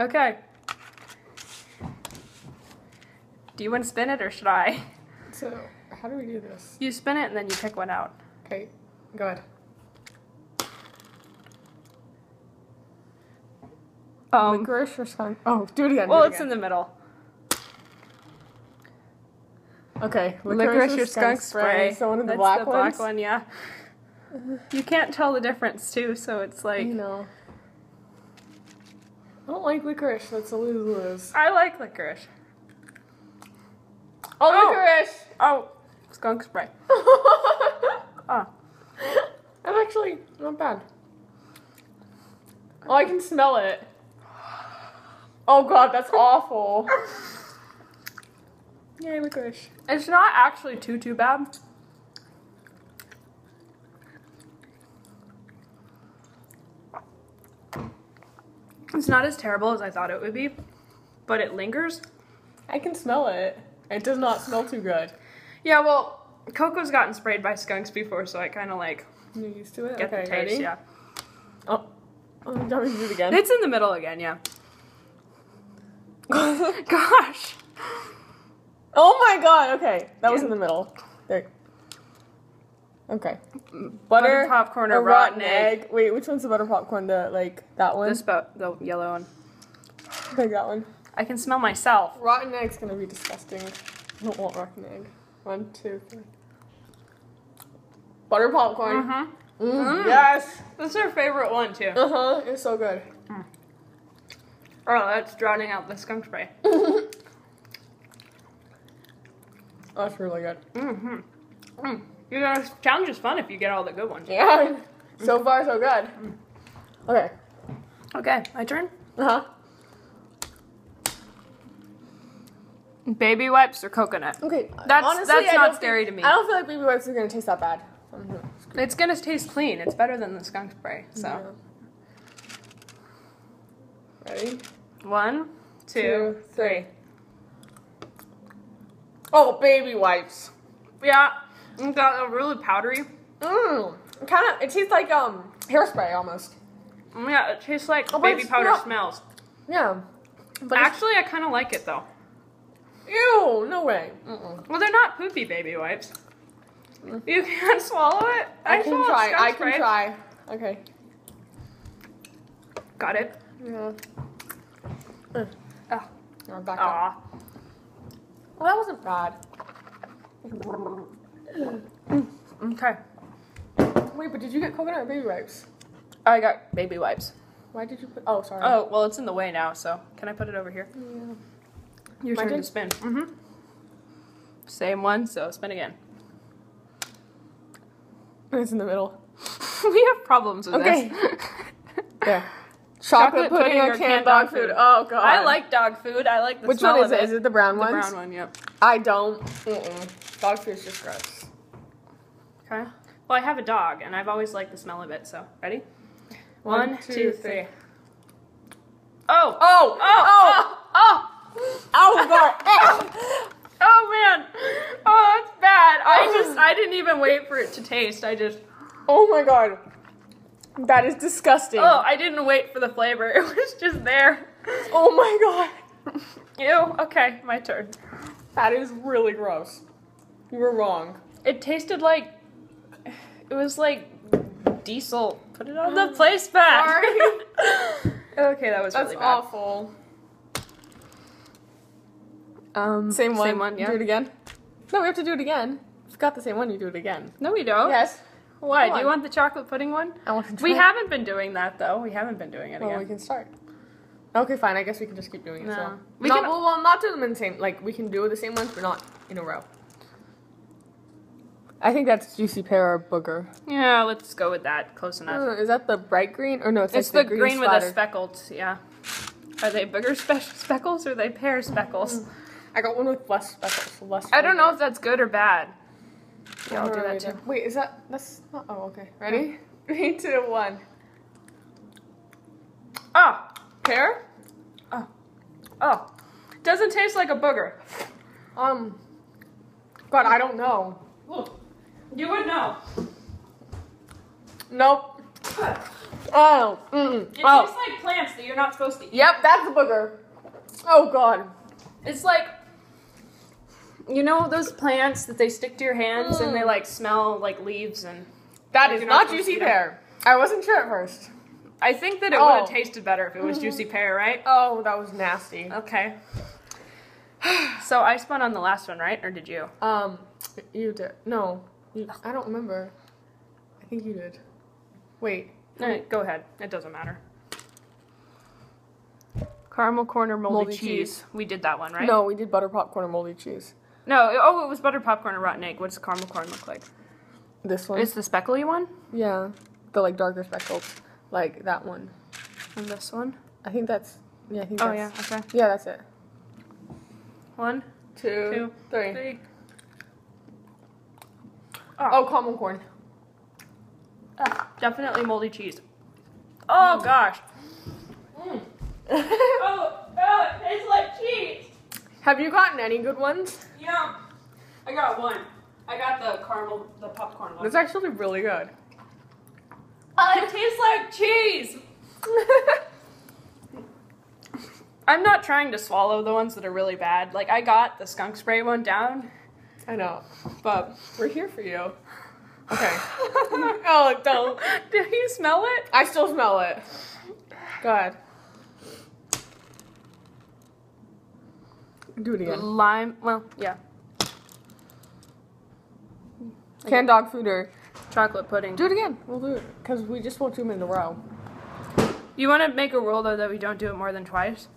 Okay. Do you want to spin it or should I? So, how do we do this? You spin it and then you pick one out. Okay, go ahead. Um, Licorice or skunk? Oh, do it again. well, it it's in the middle. Okay, Licorice, or skunk spray. So one of the That's black the black one, yeah. You can't tell the difference too, so it's like know. I don't like licorice. That's a lose lose. I like licorice. Oh, Oh. licorice! Oh, skunk spray. Ah. Oh, That's actually not bad. Oh, I can smell it. Oh god, that's awful. Yay, licorice. it's not actually too too bad. It's not as terrible as I thought it would be, but it lingers. I can smell it. It does not smell too good. Yeah, well, Coco's gotten sprayed by skunks before, so I kind of like You used to it? get okay, the taste. ready? Yeah, Oh. Oh, do you want me to do it again? it's in the middle again. Yeah. Gosh. oh my god, okay. That was in the middle. Okay. Butter, Butter, popcorn, or rotten, egg. Wait, which one's the butter popcorn? The, like, that one? This the yellow one. Like that one. I can smell myself. Rotten egg's gonna be disgusting. I don't want rotten egg. One, two, three. Butter popcorn. Mm-hmm. Mm, Mm. Yes. That's our favorite one too. Uh huh. It's so good. Oh, that's drowning out the skunk spray. Oh, that's really good. Mm-hmm. Mm. You know, challenge is fun if you get all the good ones. Yeah. So far, so good. Okay. Okay, my turn. Uh huh. Baby wipes or coconut? Okay. That's- honestly, that's I not don't scary think- to me. I don't feel like baby wipes are gonna taste that bad. Mhm. It's gonna taste clean. It's better than the skunk spray. So, Yeah. Ready? one, two, Two, three. three. Oh, baby wipes. Yeah, it got a really powdery. Mmm. Kind of. It tastes like um hairspray almost. Mm, Yeah, it tastes like Oh, baby powder not- smells. Yeah. But Actually, I kind of like it though. ew, no way. Mm-mm. Well, they're not poopy baby wipes. You can't swallow it. I, can try. I can try. Okay. Got it. Yeah. Oh. We're back up. Well, that wasn't bad. Okay. Wait, but did you get coconut or baby wipes? I got baby wipes. Why did you put? Oh, sorry. Oh, well, it's in the way now, so can I put it over here? Yeah. Your My turn to spin. Mm-hmm. Same one, so spin again. It's in the middle. we have problems with Okay. this. There. Chocolate, pudding, or canned dog food. Oh god. I like dog food. I like the Which smell one is of it? Is it the brown one? the brown one? Yep. I don't. Mm-mm. Dog food is just gross. Okay. Well, I have a dog, and I've always liked the smell of it. So, ready? One, two, three. Oh! Oh! Oh! Oh! Oh! Oh, oh! god! Oh man! Oh, that's bad. I oh. just I didn't even wait for it to taste. I just oh my god! That is disgusting. oh I didn't wait for the flavor. It was just there. Oh my god! Ew. Okay, my turn. That is really gross. You were wrong. It tasted like it was like diesel. Put it on the place back. Sorry. okay, that was That's really bad. awful. Um, Same one. Same one. Yeah. Do it again. No, we have to do it again. If you got the same one, you do it again. No, we don't. Yes. Why? Come Do you on. want the chocolate pudding one? I want to We try. haven't been doing that though. We haven't been doing it Well, we can start. Okay, fine. I guess we can just keep doing it. No. So. We not, can- well, well, not do them in the same. Like we can do the same ones, but not in a row. I think that's juicy pear or booger. Yeah, let's go with that. Close enough. Uh, is that the bright green or no? It's, It's like the green, with the speckled. Yeah. Are they booger spe- speckles or are they pear speckles? I got one with less speckles. Less. I don't know if that's good or bad. Yeah, I'll do that too. Wait, is that that's not? Oh, okay. Ready? Three, two, one. Oh, Pear? oh. Doesn't taste like a booger. Um. God, I don't know. Look, you would know. Nope. Oh. Mm. It Oh. tastes like plants that you're not supposed to eat. Yep, that's a booger. Oh god. It's like you know those plants that they stick to your hands and they Mm. like smell like leaves and That Like is you're not juicy pear. I wasn't sure at first. I think that it Oh. would have tasted better if it was juicy pear, right? Oh, that was nasty. Okay. so I spun on the last one, right? Or did you? Um, you did. No, you, I don't remember. I think you did. Wait. Alright, go ahead. It doesn't matter. Caramel corn or moldy, Moldy cheese. cheese. We did that one, right? No, we did butter popcorn and moldy cheese. No. Oh, it was butter popcorn or rotten egg. What does caramel corn look like? This one. It's the speckly one. yeah, the like darker speckled, like that one. And this one. I think that's. Yeah, I think. Oh yeah. that's, Okay. Yeah, that's it. One, Two, two, three. Three. Oh, caramel corn. Ah, definitely moldy cheese. Oh gosh. Mm. Oh, oh, it tastes like cheese. Have you gotten any good ones? Yeah. I got one. I got the caramel, the popcorn one. That's actually really good. Oh, it tastes like cheese. I'm not trying to swallow the ones that are really bad. Like I got the skunk spray one down, I know. but We're here for you. Okay. oh, don't. do you smell it? I still smell it. Go ahead. Do it again. Lime. Well, yeah. Canned dog food or Chocolate pudding. do it again. We'll do it because we just won't do them in a row. You want to make a rule though that we don't do it more than twice?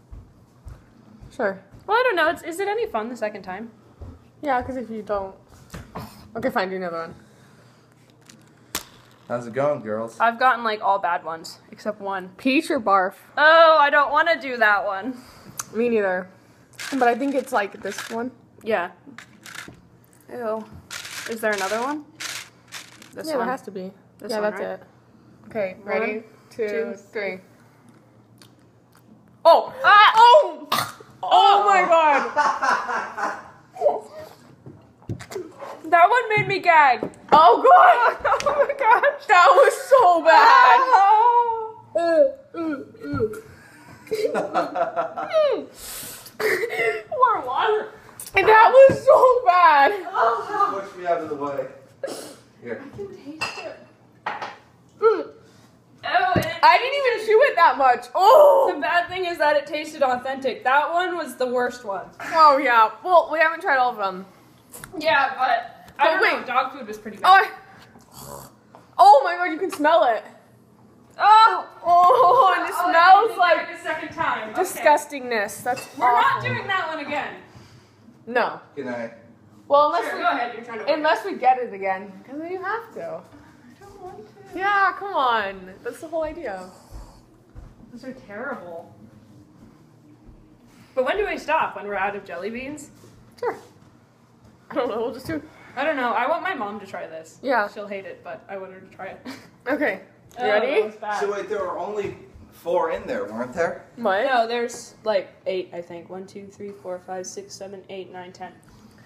Sure. Well, I don't know. It's, is it any fun the second time? Yeah, because if you don't, okay, fine. Do another one. How's it going, girls? I've gotten like all bad ones except one. Peach or barf? Oh, I don't want to do that one. Me neither. But I think it's like this one. Yeah. Ew. Is there another one? This yeah, one. there has to be. This yeah, one, that's right? it. Okay, One, ready? Two, two, three. Oh! Ah! Oh! Oh my god! That one made me gag. Oh god! oh my gosh. That was so bad! More water. And that was so bad! Push me out of the way. Here. I can taste it. Mm. Oh, it, I didn't even chew it that much. Oh! The Oh! bad thing is that it tasted authentic. That one was the worst one. Oh yeah. Well, we haven't tried all of them. Yeah, but I don't wait. know. Dog food was pretty Oh. I... oh my god, you can smell it. Oh, Oh, and it Oh, smells like did a second time. Okay. disgustingness. That's We're not doing that one again. No. Good night. Well, unless Sure, we go ahead. You're trying to. unless we get it again, because then you have to. I don't want to. Yeah, come on. That's the whole idea. Those are terrible. But when do we stop? When we're out of jelly beans? Sure. I don't know. We'll just do. I don't know. I want my mom to try this. Yeah. She'll hate it, but I want her to try it. Okay. You Oh, ready? that. So wait, there were only four in there, weren't there? What? No, there's like eight, I think. One, two, three, four, five, six, seven, eight, nine, ten.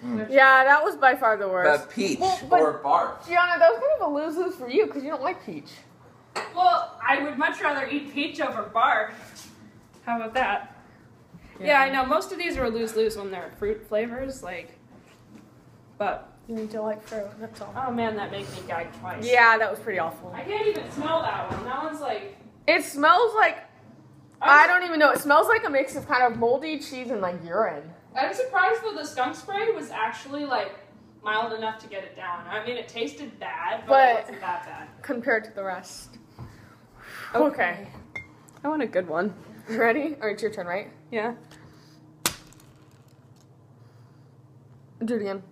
Hmm. There's- Yeah, that was by far the worst. But peach Well, but- or barf. Gianna, that was kind of a lose lose for you because you don't like peach. Well, I would much rather eat peach over bark. How about that? Yeah, I know. Most of these are lose lose when they're fruit flavors, like. But You need to like fruit. That's all. oh man, that made me gag twice. Yeah, that was pretty awful. I can't even smell that one. That one's like. It smells like I don't even know. It smells like a mix of kind of moldy cheese and like urine. I'm surprised though the skunk spray was actually like mild enough to get it down. I mean, it tasted bad, but, But- it wasn't that bad. compared to the rest. Okay. I want a good one. You ready? Or it's your turn, right? Yeah. Do it again.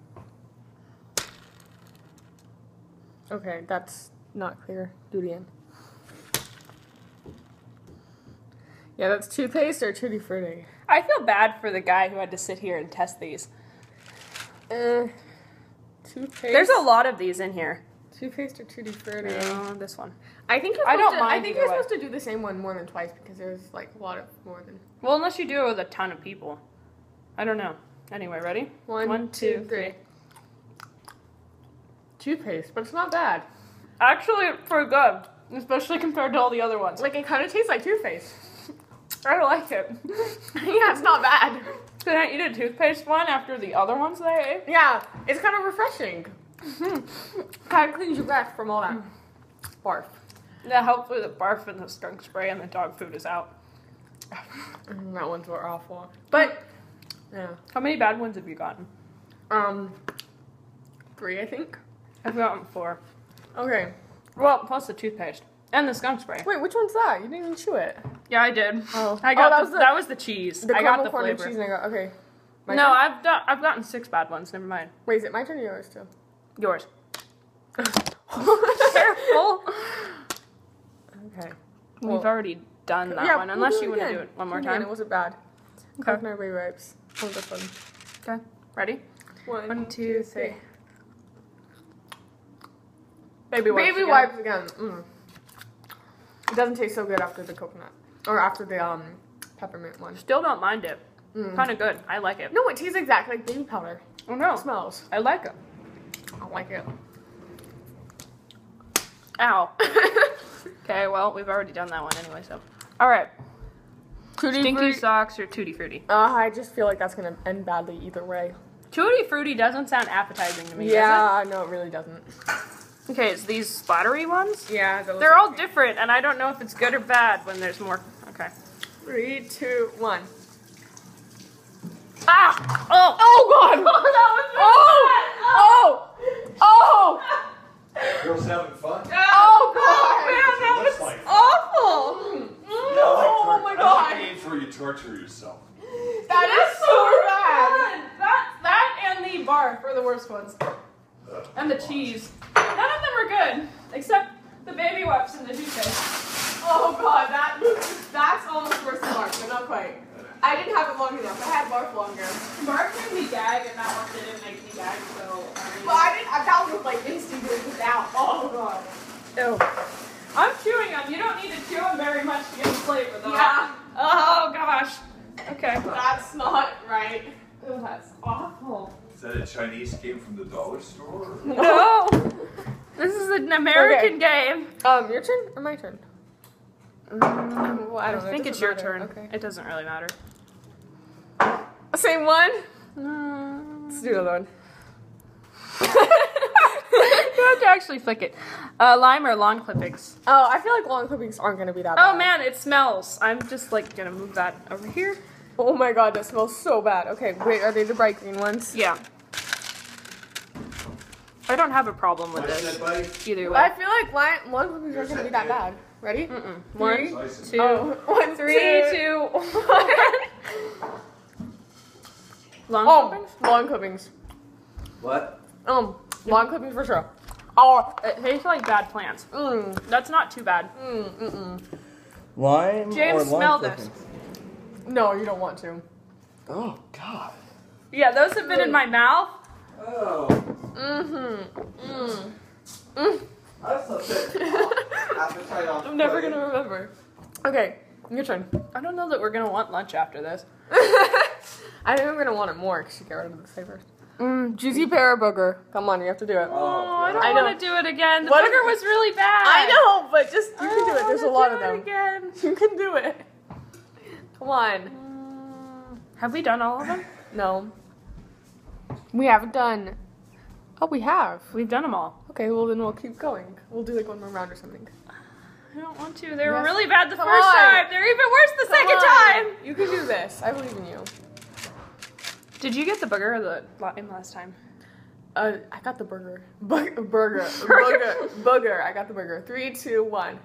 Okay, that's not clear. Do it again. Yeah, that's toothpaste or tutti frutti. I feel bad for the guy who had to sit here and test these. Uh, toothpaste. There's a lot of these in here. toothpaste or tutti frutti. Uh, this one. I think you're I don't to, I think you're way. supposed to do the same one more than twice because there's like a lot of more than Well, unless you do it with a ton of people. I don't know. Anyway, ready? one, One, two, two, three. Toothpaste, but it's not bad. Actually, for good. especially compared to all the other ones. Like it kind of tastes like toothpaste. I like it. yeah, it's not bad. Can I eat a toothpaste one after the other ones that I ate? Yeah, it's kind of refreshing. kind of cleans your breath from all that barf. Yeah, hopefully the barf and the skunk spray and the dog food is out. Mm, That ones were awful. But yeah, How many bad ones have you gotten? um, three I think. I've gotten four. Okay. Well, plus the toothpaste and the skunk spray. Wait, which one's that? You didn't even chew it. Yeah, I did. Oh. I oh, got Oh, that the, was the- that was the cheese. The I got the flavor. cheese. And I got okay. My no, turn? I've done, I've gotten six bad ones. Never mind. Wait, is it my turn or yours too? Yours. Careful. Okay. We've Well- already done that yeah, one. we'll Unless do you want to do it one more Again, time. It wasn't bad. Okay. Coconut baby wipes. Oh, this one. Okay. Ready? One, two, three. Baby wipes. Baby again. wipes again. Mm. It doesn't taste so good after the coconut or after the um peppermint one. Still don't mind it. Mm. Kind of good. I like it. No, it tastes exactly like baby powder. Oh no. It smells. I like it. I don't like it. Ow. okay, well, we've already done that one anyway, so. Alright. Tutti Stinky Frutti- socks or tutti frutti? Uh, I just feel like that's gonna end badly either way. Tutti frutti doesn't sound appetizing to me. Yeah, no, it really doesn't. It? Okay, it's these splattery ones. Yeah, those They're are- all different, and I don't know if it's good or bad when there's more. Okay. Three, two, one. Ah! Oh! Oh God! oh! Oh! Oh! Girls having fun? Oh God! man, that Looks was like- awful! Oh my I like God! games where you torture yourself. That is so bad. That, that and the bar are the worst ones. And the cheese. None of them are good, except the baby wipes and the toothpaste. Oh God, that that's almost worse than barf, but not quite. I didn't have it long enough. I had barf longer. Barf made me gag, and that one didn't make me gag, so. But I didn't. I that was like instantly without. Oh God. Ew. I'm chewing them. You don't need to chew them very much to get the flavor, though. Yeah. Oh gosh. Okay. That's not right. Ew, that's awful. Is that a Chinese game from the dollar store? or- No. This is an American game. Um, your turn or my turn? well, I I, don't know. It think it's your matter. turn. Okay. It doesn't really matter. Same one. Mm. Let's do another one. you have to actually flick it. Uh, lime or lawn clippings? Oh, I feel like long clippings aren't gonna be that Oh man, it smells. I'm just like gonna move that over here. Oh my god, that smells so bad. Okay, wait, are they the bright green ones? Yeah. I don't have a problem with Slice this that, buddy? either way. I feel like long, long clippings aren't gonna be that bad. Ready? Mm-mm. Three, Slice it. two, Oh, one, three, two. two, one. Long Oh, clippings? long clippings. What? Um, long clippings for sure. Oh, It tastes like bad plants. mm, That's not too bad. mm, mm, mm. Lime James, or lime smell this. clippings? No, you don't want to. Oh God. Yeah, those have been in my mouth. Oh. Mm-hmm. Mm. Mm. That's a bit. Appetite on I'm never gonna remember. Okay, your turn. I don't know that we're gonna want lunch after this. I think I'm gonna want it more because you get rid of the flavors. Mm, juicy pear booger. Come on, you have to do it. Oh, I don't want to do it again. The What burger if- was really bad. I know, but just you can do it. There's a lot do of it them. Again. You can do it. Come on. Mm, Have we done all of them? No. We haven't done. Oh, we have. We've done them all. Okay, well then we'll keep going. We'll do like one more round or something. I don't want to. They were Yes. really bad the Come first on. time. They're even worse the Come second on. time. You can do this. I believe in you. Did you get the burger or the last time? Uh, I got the burger. Bu- burger. Burger. Burger. Booger. I got the burger. Three, two, one.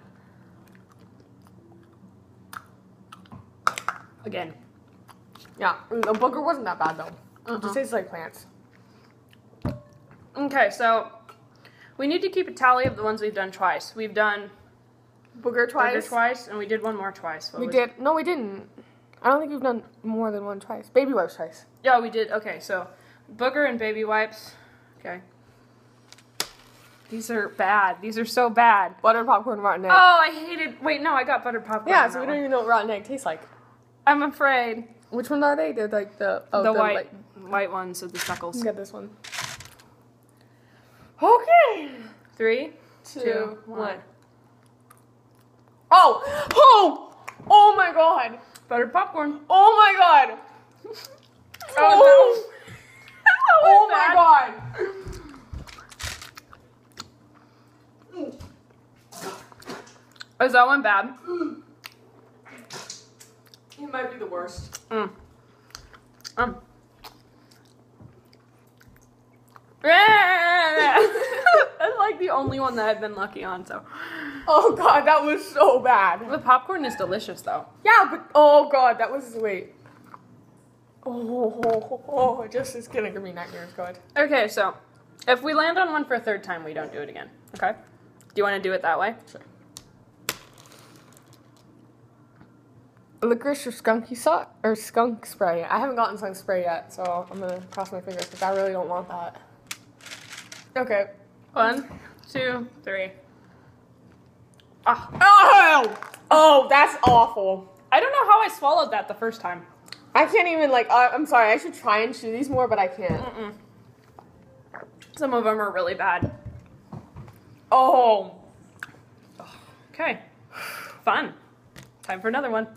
Again. Yeah, the booger wasn't that bad though. It Uh-uh. just uh-huh. tastes like plants. Okay, so we need to keep a tally of the ones we've done twice. We've done Booger twice. burger twice, and we did one more twice. What We did. No, we didn't. I don't think we've done more than one twice. Baby wipes twice. Yeah, we did. Okay, so booger and baby wipes. Okay. These are bad. These are so bad. Buttered popcorn, rotten egg. Oh, I hated. Wait, no, I got buttered popcorn. yeah, so we don't one. even know what rotten egg tastes like. I'm afraid. Which ones are they? They're like the oh, the white, light- white ones with the speckles. Get this one. Okay. Three, Two, Two, one. one. Oh! Oh! Oh my god! Buttered popcorn. Oh my god! Oh, Oh, oh my god! Is that one bad? It might be the worst. Mm. Um. That's like the only one that I've been lucky on, so. Oh god, that was so bad. The popcorn is delicious though. Yeah, but oh god, that was wait. Oh, oh, oh, oh, just is gonna give me nightmares. Go ahead. Okay, so if we land on one for a third time, we don't do it again. Okay? Do you want to do it that way? Sure. Licorice or skunky so- or skunk spray. I haven't gotten skunk spray yet, so I'm gonna cross my fingers because I really don't want that. Okay. One, two, three. Ah, Oh, oh, that's awful. I don't know how I swallowed that the first time. I can't even like. Uh, I'm sorry. I should try and chew these more, but I can't. Mm-mm. Some of them are really bad. Oh, Okay. Fun. Time for another one.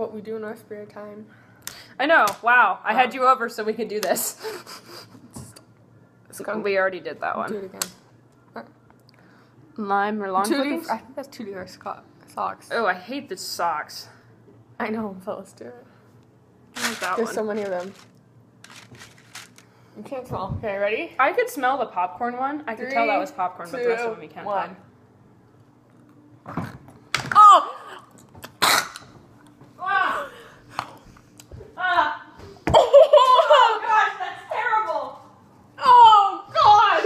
What we do in our spare time. I know. Wow. I had you over so we could do this. Skunk. we already did that Do one. it again. Lime or long clippings? I think that's two leaf sco- socks. Oh, I hate the socks. I know, but let's do it. I like that There's one. so many of them. You can't smell. Okay, ready? I could smell the popcorn one. I could tell that was popcorn, but the rest of them you can't one. find. Oh! Ah! Ah! Oh, gosh, that's terrible! oh God!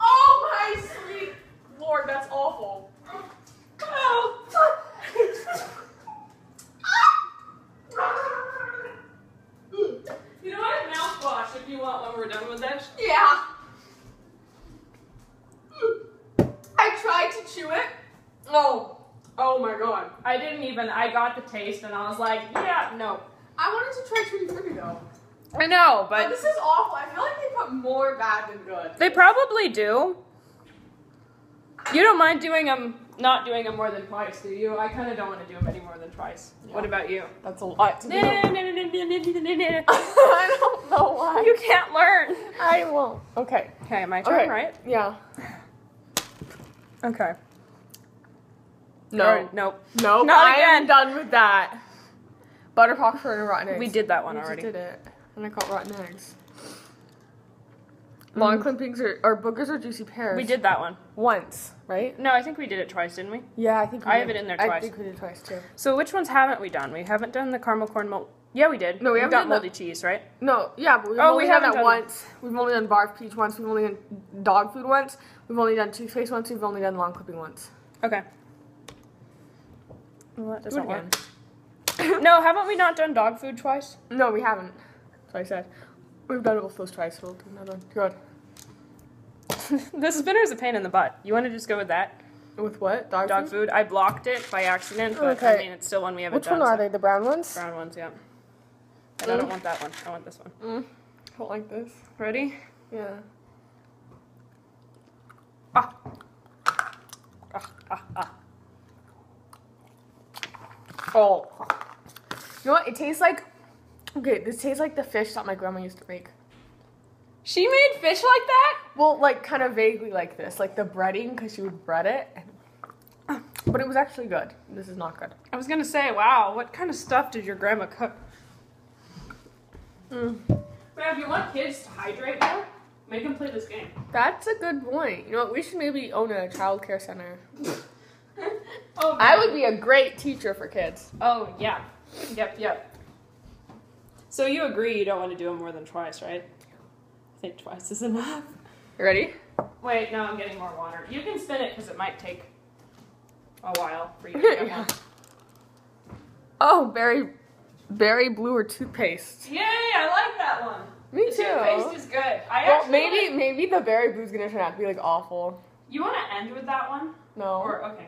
Oh my sweet lord, that's awful. Oh! you know what? Mouthwash if you want when we're done with this. Yeah. I tried to chew it. Oh, oh my God. I I got the taste and I was like, yeah, no. I wanted to try Tutti Frutti though. I know, But but this is awful. I feel like they put more bad than good. they probably do. You don't mind doing them, not doing them more than twice, do you? I kind of don't want to do them any more than twice. What about you? That's a lot to do. I don't know why. You can't learn. I won't. Okay. Okay, my turn, Okay. right? Yeah. Okay. No. Or- nope. No. Not I am again. done with that. Butter popcorn and rotten eggs. We did that one We already. did it. And I caught rotten eggs. Mm. Lawn clippings or, or boogers or juicy pears. We did that one. once, right? No, I think we did it twice, didn't we? Yeah, I think we I did. have it in there twice. I think we did twice too. So which ones haven't we done? We haven't done the caramel corn mold. Yeah, we did. No, we haven't got done the- moldy cheese, right? No, yeah, but we've Oh, only we done haven't that done it. once. We've only done barf peach once. We've only done dog food once. We've only done toothpaste once. We've only done long clipping once. Okay. Well, that doesn't work. No, haven't we not done dog food twice? No, we haven't. That's what I said. We've done it with those twice. So we'll do another one. Good. the spinner is a pain in the butt. You want to just go with that With what? Dog, dog food? food? I blocked it by accident, but I mean it's still one we haven't Which done. one are so- they? The brown ones? Brown ones, yeah. And I don't Mm. want that one. I want this one. Mm. I don't like this. Ready? Yeah. Ah. Ah, ah, ah. Oh. You know what? It tastes like. Okay, this tastes like the fish that my grandma used to make. She made fish like that? Well, like kind of vaguely like this, like the breading, because she would bread it. And, but it was actually good. This is not good. I was gonna say, wow, what kind of stuff did your grandma cook? Mm. But if you want kids to hydrate more, make them play this game. That's a good point. You know what? We should maybe own a child care center. Oh, I would be a great teacher for kids. Oh yeah. Yep, yep. So you agree you don't want to do them more than twice, right? I think twice is enough. You ready? Wait, no, I'm getting more water. You can spin it because it might take a while for you to get Yeah. Oh, berry, berry blue or toothpaste. Yay, I like that one. Me the too. toothpaste is good. I Well, actually maybe like- maybe the berry blue's gonna turn out to be like awful. you want to end with that one, No, or okay.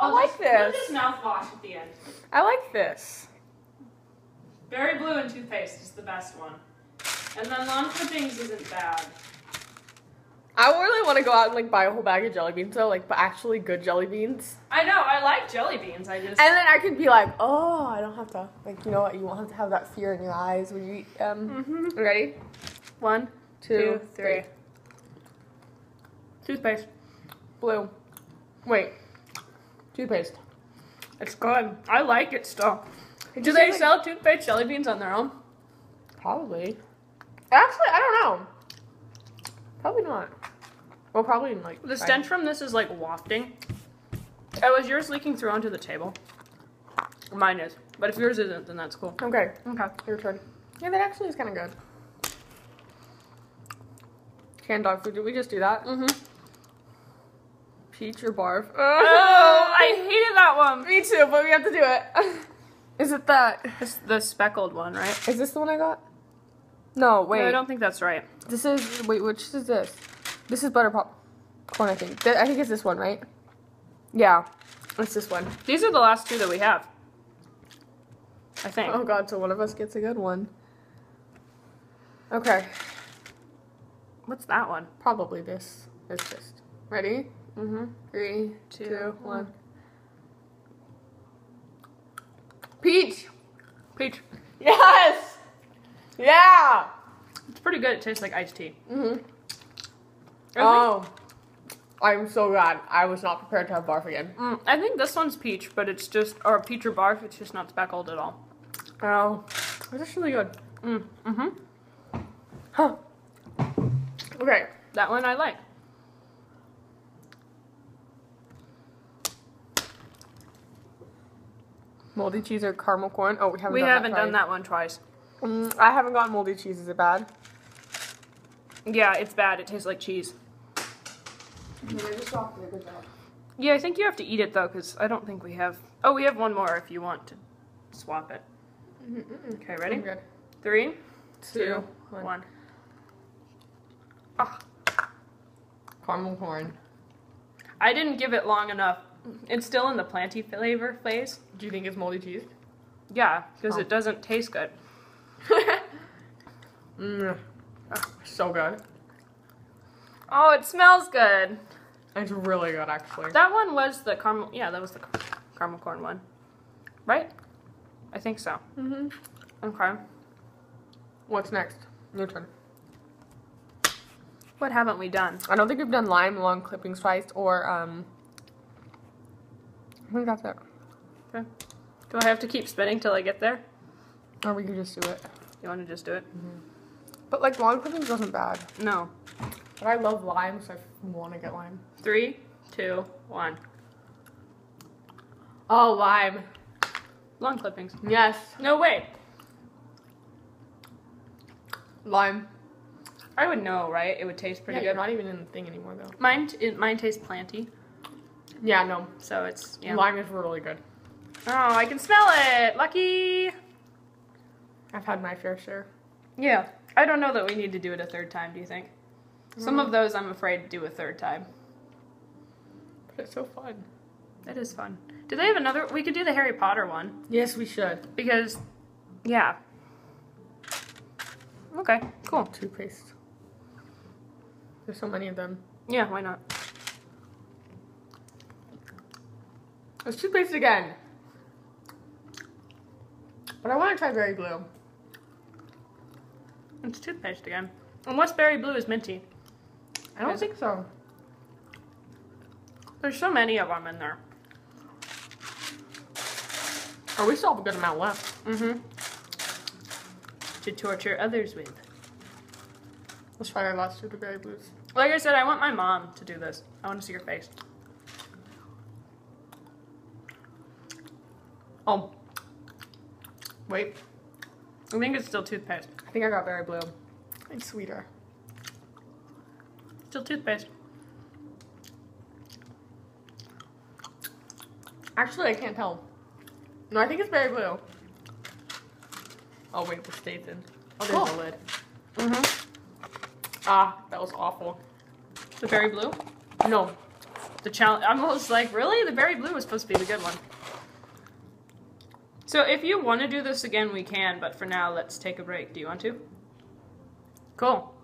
I I'll like just, this. just mouthwash at the end. I like this. Berry blue and toothpaste is the best one, and then lawn clippings isn't bad. I really want to go out and like buy a whole bag of jelly beans though, like but actually good jelly beans. I know. I like jelly beans. I just. And then I could be like, oh, I don't have to like you know what, you won't have to have that fear in your eyes when you eat them. Mhm. You ready? One, Two, two, three. three. Toothpaste. Blue. Wait. Toothpaste. It's good. I like it still. It Do they tastes sell toothpaste jelly beans on their own? Probably. Actually, I don't know. Probably not. Well, probably in like The stench from this is like wafting. Oh, is yours leaking through onto the table? Mine is. But if yours isn't, then that's cool. Okay, Okay. your turn. Yeah, that actually is kind of good. Canned dog food. Did we just do that? Mm-hmm. Peach or barf? Oh, I hated that one. Me too, but we have to do it. Is it that? It's the speckled one, right? Is this the one I got? No, wait. No, I don't think that's right. This is wait. Which is this? This is butter popcorn. I think. Th- I think it's this one, right? Yeah, it's this one. These are the last two that we have. I think. Oh god, so one of us gets a good one. Okay, What's that one? probably this. It's just ready. Mm-hmm. Three, Two, two, one. one. Peach. Peach. Yes. Yeah. It's pretty good. It tastes like iced tea. Mhm. Oh, I'm so glad. I was not prepared to have barf again. Mm, I think this one's peach, but it's just or peach or barf. It's just not speckled at all. Oh, this is really good. Mm. Mm-hmm. Huh. Okay. That one I like. Moldy cheese or caramel corn? Oh, we haven't. we done haven't that done that one twice. Mm, I haven't gotten moldy cheese. Is it bad? Yeah, it's bad. It tastes like cheese. Yeah, I think you have to eat it though, because I don't think we have. Oh, we have one more if you want to swap it. Okay, ready? I'm good. Three, Two, two, one. one. Ah, Caramel corn. I didn't give it long enough. It's still in the planty flavor phase. Do you think it's moldy cheese? Yeah, because Oh. it doesn't taste good. mm. So good. Oh, it smells good. It's really good, actually. That one was the caramel. Yeah, that was the car- caramel corn one, right? I think so. Mm-hmm. Okay. What's next? Your turn. What haven't we done? I don't think we've done lime, long clipping sliced, or um. I think that's it. Okay. Do I have to keep spinning till I get there? Or we can just do it. You want to just do it? Mhm. But like long clippings wasn't bad. No. But I love lime, so I want to get lime. Three, two, one. Oh, lime. Long clippings. Yes, No way. lime. I would know, right? It would taste pretty yeah, you're good. not even in the thing anymore though. Mine, t- mine tastes planty, Yeah, no. so it's yeah. Lime is really good. Oh, I can smell it. Lucky. I've had my fair share. Yeah. I don't know that we need to do it a third time. Do you think? Some of mm. those I'm afraid to do a third time. But it's so fun. That is fun. Do they have another? We could do the Harry Potter one Yes, we should. because, yeah. Okay. Cool. Toothpaste. There's so many of them. Yeah. Why not? There's toothpaste again. But I want to try berry blue. It's toothpaste again. Unless berry blue is minty. I don't think so. There's so many of them in there. Or we still have a good amount left. Mm-hmm. To torture others with. Let's try our last two of the berry blues. Like I said, I want my mom to do this. I want to see her face. Oh. Wait. I think it's still toothpaste. I think I got berry blue. It's sweeter. Still toothpaste. Actually, I can't tell. No, I think it's berry blue. Oh, wait, the stays in. Oh, there's Cool. the lid. Mm-hmm. Ah, that was awful. The berry blue. No. The challenge. I'm almost like, really? The berry blue was supposed to be the good one. So if you want to do this again, we can. But for now, let's take a break. Do you want to? Cool.